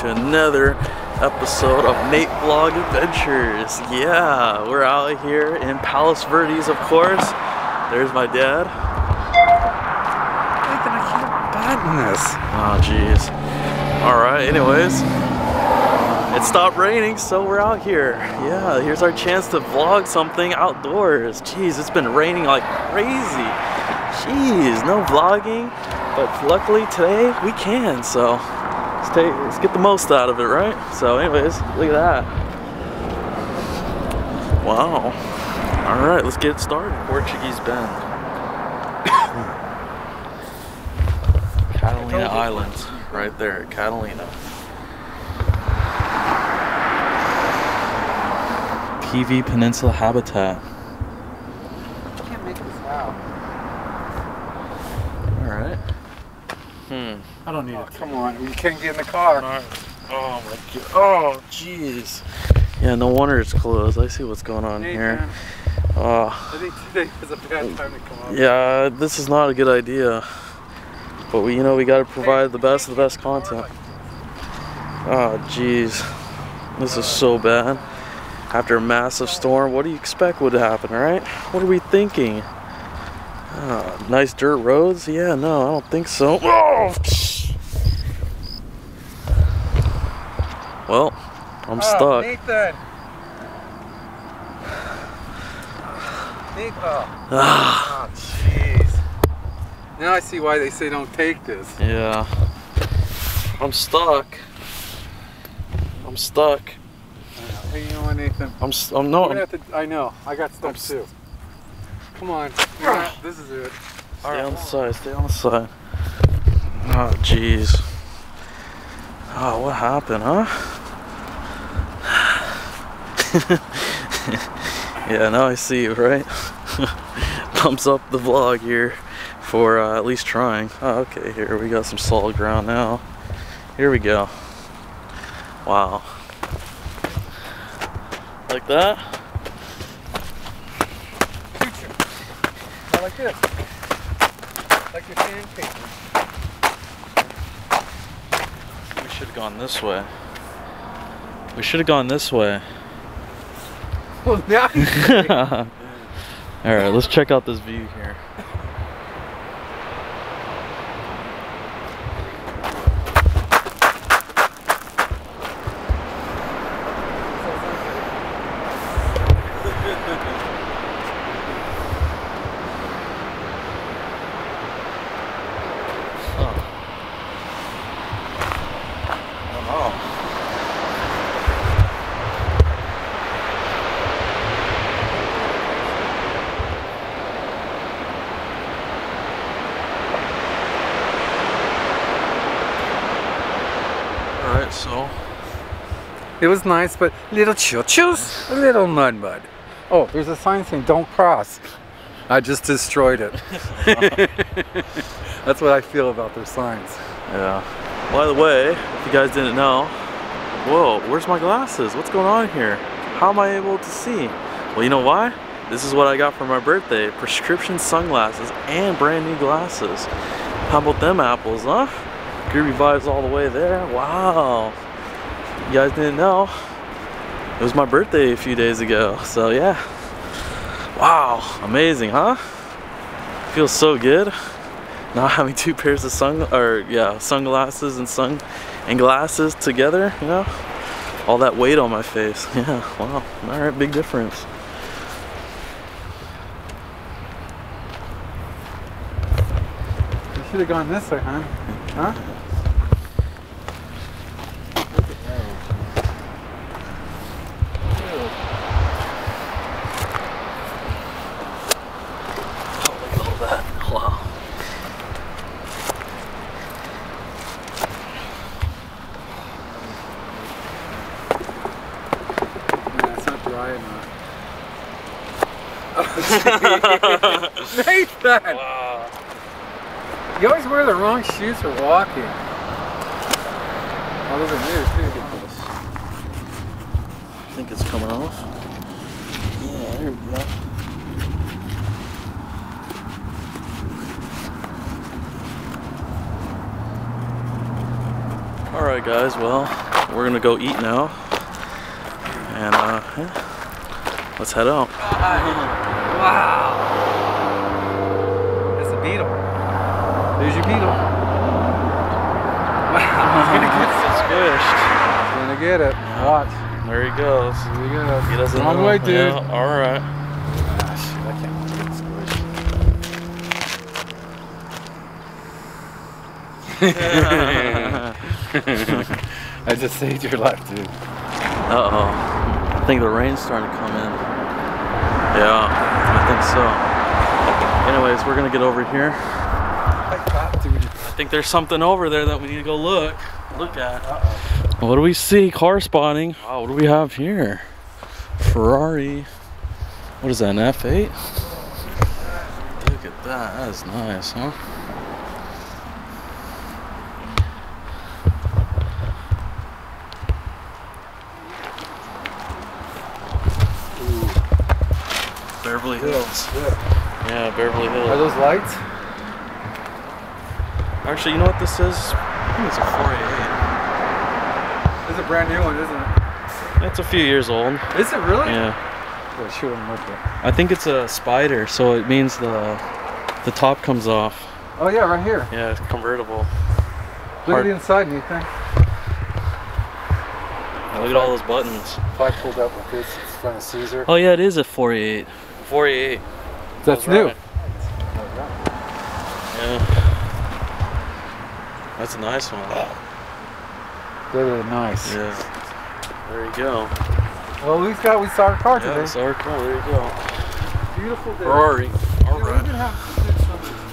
another episode of Nate Vlog Adventures. Yeah, we're out here in Palos Verdes, of course. There's my dad. Nathan, I can't button this. Oh, jeez. All right, anyways. It stopped raining, so we're out here. Yeah, here's our chance to vlog something outdoors. Jeez, it's been raining like crazy. Jeez, no vlogging. But luckily today we can, so take let's get the most out of it, right? So anyways, look at that. Wow. Alright, let's get started. Portuguese Bend. Catalina Islands, right there, Catalina. PV Peninsula Habitat. I can't make this out. Alright. Hmm. I don't need it. Come on, you can't get in the car. Oh my god. Oh, jeez. Yeah, no wonder it's closed. I see what's going on here. Nathan, Oh, I think today was a bad time to come up. yeah, this is not a good idea. But we, you know, we got to provide the best of the best content. Oh, jeez. This is so bad. After a massive storm, what do you expect would happen, right? What are we thinking? Ah, nice dirt roads? Yeah, no, I don't think so. Oh! Well, I'm Oh, stuck. Nathan. Nathan. Ah, Oh, jeez. Now I see why they say don't take this. yeah. I'm stuck. I'm stuck. Hey, you know what, Nathan? I'm, I'm no. I'm, to, I know. I got stuck too. Come on. Ah. Not- this is it. Stay on the side, stay on the side. Oh, jeez. Oh, what happened, huh? yeah, now I see you, right? Thumbs up the vlog here for uh, at least trying. Oh, okay, here we got some solid ground now. Here we go. Wow. Like that? Future. Like this. Like your. We should have gone this way. We should have gone this way. All right, let's check out this view here. It was nice, but little choo-choos, a little mud mud. Oh, there's a sign saying don't cross. I just destroyed it. That's what I feel about their signs. yeah. By the way, if you guys didn't know, whoa, where's my glasses? What's going on here? How am I able to see? Well, you know why? This is what I got for my birthday: prescription sunglasses and brand new glasses. How about them apples, huh? Groovy vibes all the way there. Wow. You guys didn't know? It was my birthday a few days ago, so yeah. Wow, amazing, huh? Feels so good. Not having two pairs of sun or yeah, sunglasses and sun and glasses together, you know? All that weight on my face. Yeah, wow. Alright, big difference. You should have gone this way, huh? Huh? Look at all that. Wow. Yeah, it's not dry enough. Nathan! Wow. You always wear the wrong shoes for walking. Oh, those are new too. I think it's coming off. Yeah, there we go. Alright guys, well, we're gonna go eat now. And uh, yeah, let's head out. Wow. It's a beetle. There's your beetle. Wow. He's gonna get it. Squished. He's gonna get it. Watch. There he goes. Here he goes. He doesn't Wrong know. way, dude. Yeah, all right. Ah, shit, I can't get squished. I just saved your life, dude. Uh oh. I think the rain's starting to come in. Yeah, I think so. Anyways, we're gonna get over here. I got, dude. I think there's something over there that we need to go look. Look at. What do we see? Car spotting. Wow, what do we have here? Ferrari. What is that, an F8? Look at that. That is nice, huh? Beverly Hills. Yeah, Beverly Hills. Are those lights? Actually, you know what this is? I think it's a 488. It's a brand new one, isn't it? It's a few years old. Is it really? Yeah. Yeah, shoot them with it. I think it's a spider, so it means the the top comes off. Oh yeah, right here. Yeah, it's convertible. Look Hard- at the inside, Nathan. Look at all those buttons. If I pulled up with this, it's from a Caesar. Oh yeah, it is a 48. 48. That's new. Yeah. That's a nice one. They're nice. Yeah. There you go. Well, we got we saw our car Yeah, today. that's our car. There you go. Beautiful day. Ferrari. All right. even have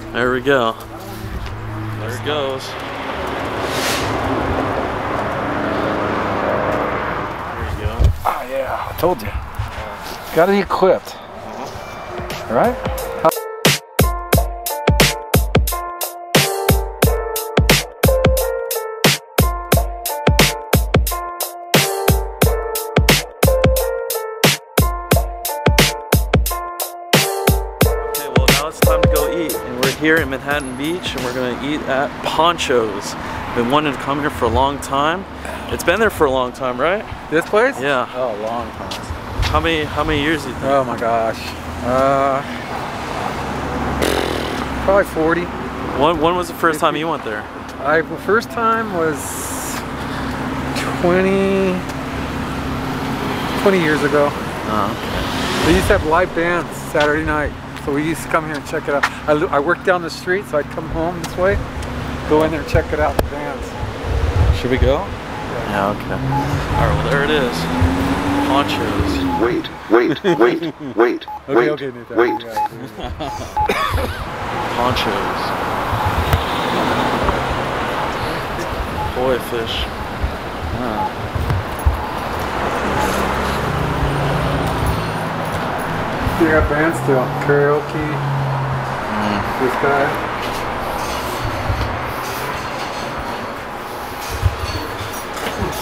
some- There we go. There it goes. There you go. Ah, yeah, I told you. Got it equipped. Right? Okay, well now it's time to go eat. And we're here in Manhattan Beach and we're gonna eat at Poncho's. Been wanting to come here for a long time. It's been there for a long time, right? This place? Yeah. Oh, long time. How many how many years do you think? Oh my gosh. Uh, probably 40. When, when was the first time you went there? I the first time was 20 20 years ago. Oh, They used to have live bands Saturday night, so we used to come here and check it out. I, li- I worked down the street, so I'd come home this way, go in there and check it out, the bands. Should we go? Yeah, okay. Alright, well there it is. Poncho's. Wait, wait, wait, wait, wait, Nathan. wait. Ponchos. Koi fish. Ah. You got bands too. Karaoke. This guy.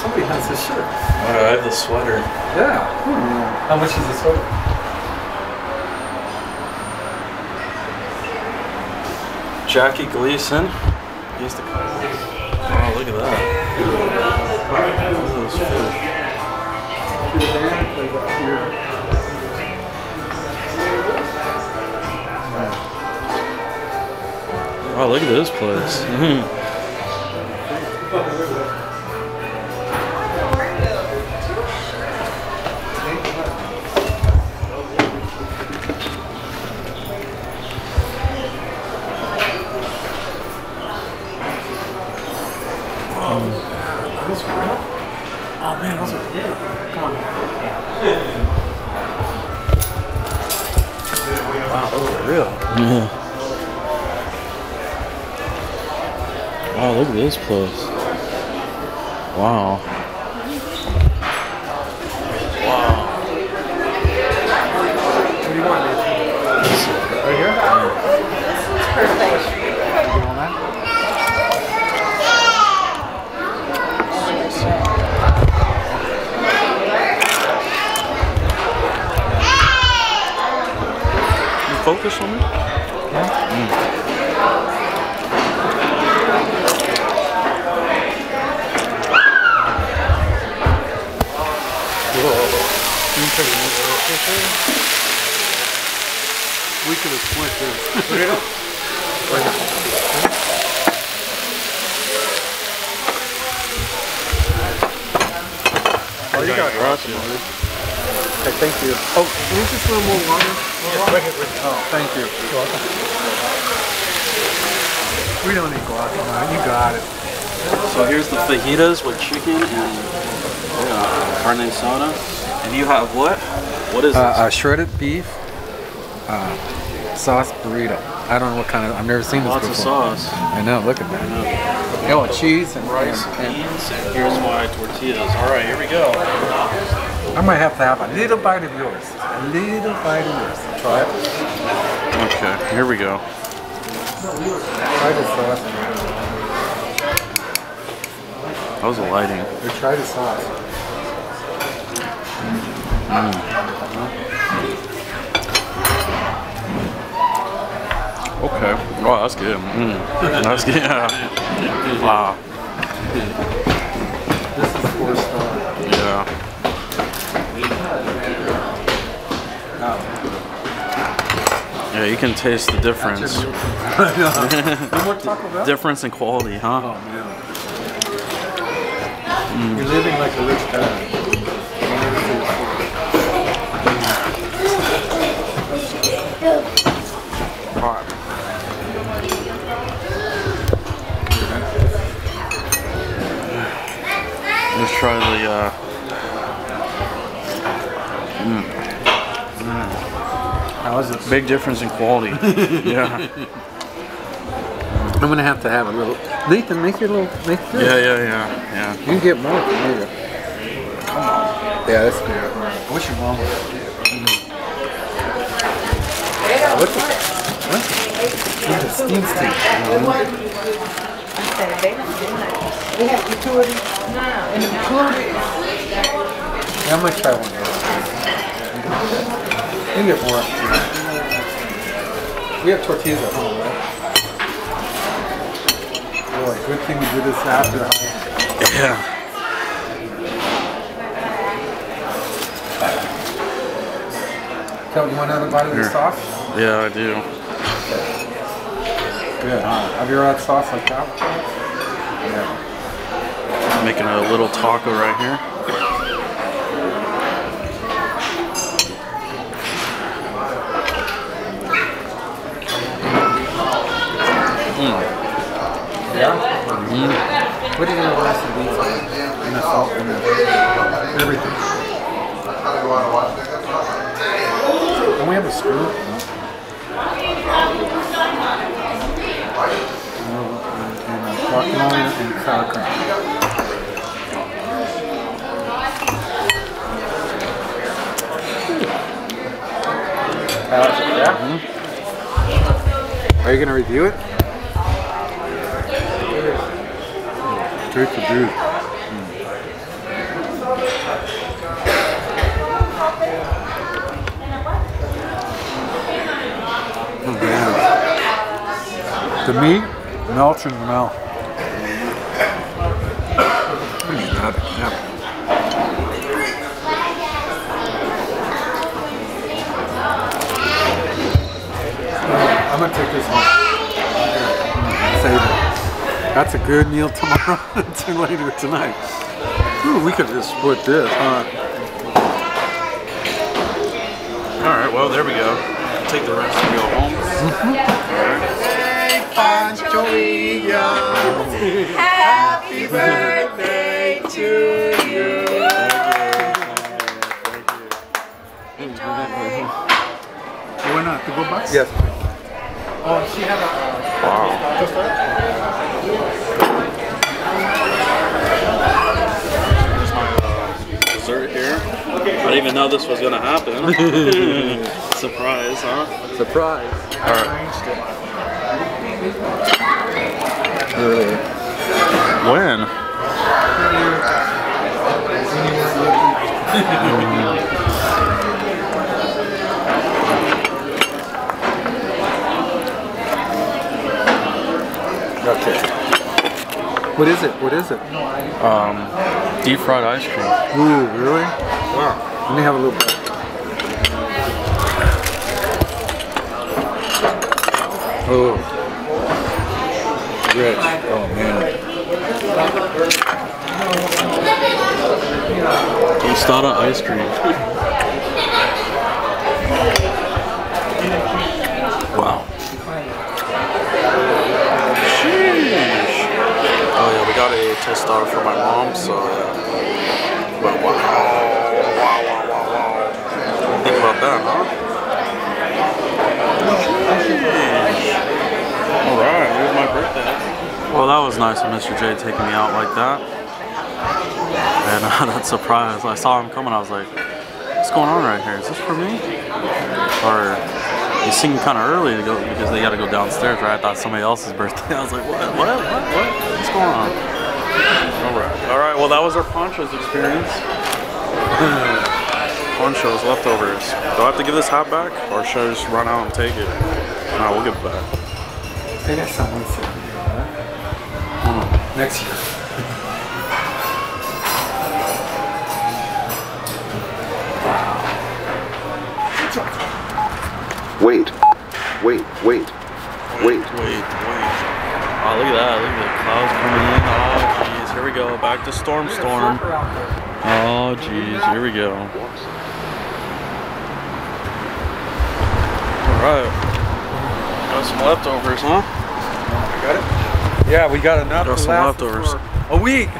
Somebody has this shirt. Oh, I have the sweater. Yeah. Hmm. How much is the sweater? Jackie Gleason. He used to come. Oh, look at that. Oh, Look at this fish. Oh, man, those are. Come on. Wow, those are real. yeah. Wow, look at this place. Wow. focus on it. Yeah. Mm. We could have split this. Really? Oh, you got awesome. Okay, thank you. Oh, can you just a little more water? Oh, thank you. We don't need guacamole. You got it. So here's the fajitas with chicken and yeah, carne asada. And you have what? What is Uh, this? uh, shredded beef, uh, sauce burrito. I don't know what kind of. I've never seen this Lots of sauce. I know. Look at that. Oh, cheese and Rice and- and beans. And here's my tortillas. All right, here we go. I might have to have a little bite of yours. A little bite of yours. Try it. Okay, here we go. Try the sauce. How's the lighting? Or try the sauce. Okay. Oh, that's good. Mm. That's good. Yeah. Wow. This is four star. Yeah. Yeah, you can taste the difference. no more Taco Bell? Difference in quality, huh? Oh man. You're living like a rich guy. Let's try the. Uh, How is it? Big difference in quality. yeah. I'm gonna have to have a little. Nathan, make your little. Make yours. Yeah, yeah, yeah, yeah. You can get more from here. Come on. Yeah, that's good. I wish your mom would. Look at what? Look at the steam steak. Yeah, I'm gonna try one. You can get more. We have tortillas at home, right? Boy, good thing we did this after the. Yeah. Kel, you want another bite of the sauce? Yeah, I do. Good, huh? Have you ever had sauce like that? Yeah. Making a little taco right here. Yeah? What do you know the rest of these? And the salt and everything. And we have a uh, guacamole and cream. Yeah. Are you gonna review it? Good to do. Oh, man. The meat melts in the mouth. Mm, yeah. I'm gonna take this home. Save it. That's a good meal tomorrow to later tonight. Ooh, we could just split this, huh? All right, well, there we go. Take the rest and go home. Happy birthday to you. You want not to go back? Yes. Oh, she had a. Uh, Here's I didn't even know this was gonna happen. Surprise, huh? Surprise. All right. Really? When? Okay. What is it? What is it? Um, deep fried ice cream. Ooh, really? Wow. Let me have a little bit. Oh. Rich. Oh, man. Tostada ice cream. wow. Sheesh. Oh, yeah, we got a tostada for my mom, so... Uh, that, huh? Alright, here's my birthday. Well, that was nice of Mr. J taking me out like that. And uh, that surprise, I saw him coming, I was like, what's going on right here? Is this for me? Or he's singing kind of early to go because they got to go downstairs, right? I thought somebody else's birthday. I was like, what, what, what, what? What's going on? All right, all right. Well, that was our ponchos experience. ponchos, leftovers. Do I have to give this hat back, or should I just run out and take it? No, we'll give it back. Hey, that's someone said. Next year. Wait. Wait, wait. Wait. Wait, wait. Oh, look at that. Look at the clouds coming in. Oh, jeez. Here we go. Back to storm, storm. Oh, jeez. Here we go. Alright. Got some leftovers, huh? Got it? Yeah, we got enough Got to some last leftovers. for a week.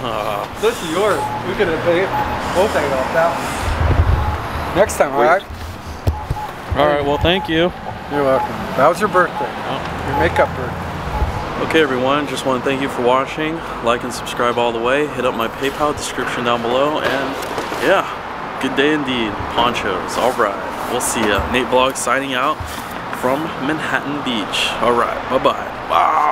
Uh, this is yours. We could have paid both ate off that one. Next time, all right? Alright, well, thank you. You're welcome. That was your birthday. Your makeup birthday. Okay, everyone. Just want to thank you for watching. Like and subscribe all the way. Hit up my PayPal description down below. And yeah, good day indeed. Ponchos. Alright. We'll see ya. Nate Vlog signing out from Manhattan Beach. Alright. Bye-bye. Wow.